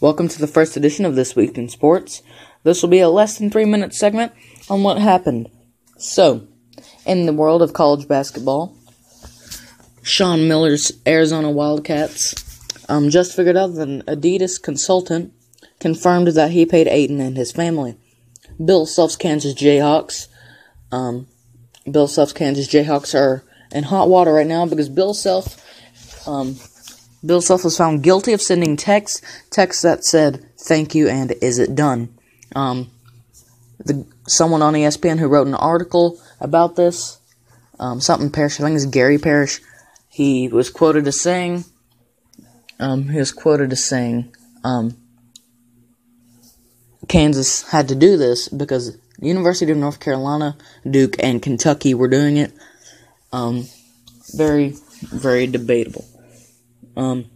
Welcome to the first edition of This Week in Sports. This will be a less than three minute segment on what happened. So, in the world of college basketball, Sean Miller's Arizona Wildcats um, just figured out that an Adidas consultant confirmed that he paid Ayton and his family. Bill Self's Kansas Jayhawks, um, Bill Self's Kansas Jayhawks are in hot water right now because Bill Self, um, Bill Self was found guilty of sending texts, texts that said "Thank you" and "Is it done?" Um, the someone on ESPN who wrote an article about this, um, something Parrish, I think it's Gary Parrish. He was quoted as saying, um, he was quoted as saying, um, Kansas had to do this because the University of North Carolina, Duke, and Kentucky were doing it. Um, very, very debatable. Um,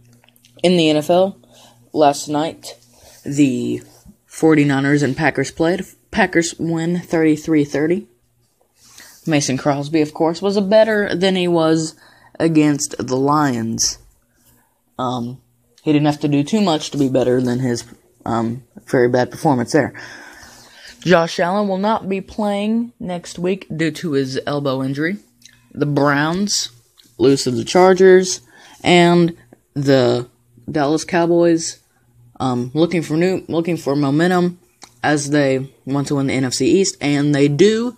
in the NFL, last night, the 49ers and Packers played. Packers win 33 30. Mason Crosby, of course, was a better than he was against the Lions. Um, he didn't have to do too much to be better than his um, very bad performance there. Josh Allen will not be playing next week due to his elbow injury. The Browns lose to the Chargers, and the Dallas Cowboys um, looking for new, looking for momentum as they want to win the NFC East, and they do.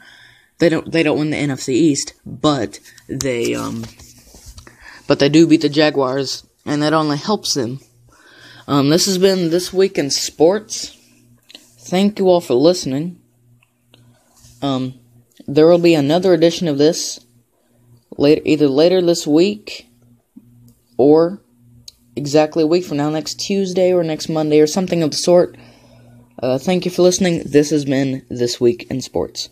They don't. They don't win the NFC East, but they um, but they do beat the Jaguars, and that only helps them. Um, this has been this week in sports. Thank you all for listening. Um, there will be another edition of this later, either later this week or exactly a week from now, next Tuesday or next Monday or something of the sort. Uh, thank you for listening. This has been This Week in Sports.